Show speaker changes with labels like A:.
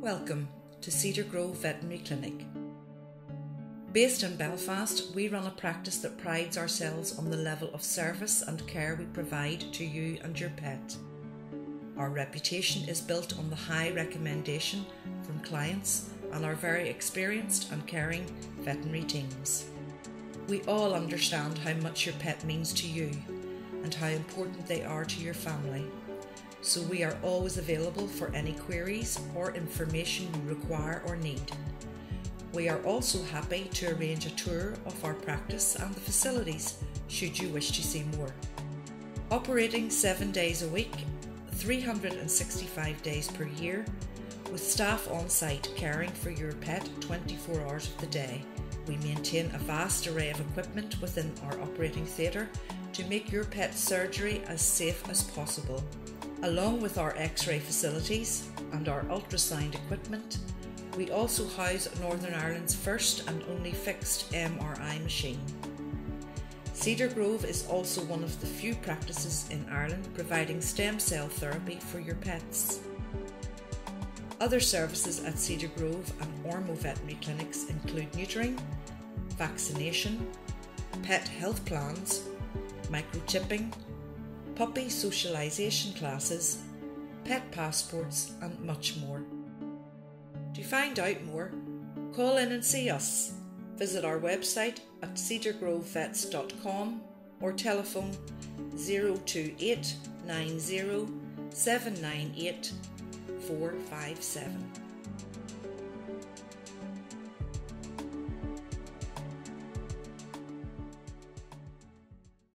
A: Welcome to Cedar Grove Veterinary Clinic. Based in Belfast, we run a practice that prides ourselves on the level of service and care we provide to you and your pet. Our reputation is built on the high recommendation from clients and our very experienced and caring veterinary teams. We all understand how much your pet means to you and how important they are to your family so we are always available for any queries or information you require or need. We are also happy to arrange a tour of our practice and the facilities should you wish to see more. Operating seven days a week, 365 days per year, with staff on site caring for your pet 24 hours of the day. We maintain a vast array of equipment within our operating theatre to make your pet's surgery as safe as possible Along with our x ray facilities and our ultrasound equipment, we also house Northern Ireland's first and only fixed MRI machine. Cedar Grove is also one of the few practices in Ireland providing stem cell therapy for your pets. Other services at Cedar Grove and Ormeau veterinary clinics include neutering, vaccination, pet health plans, microchipping, puppy socialisation classes, pet passports, and much more. To find out more, call in and see us. Visit our website at cedargrovevets.com or telephone 028 90 798 457.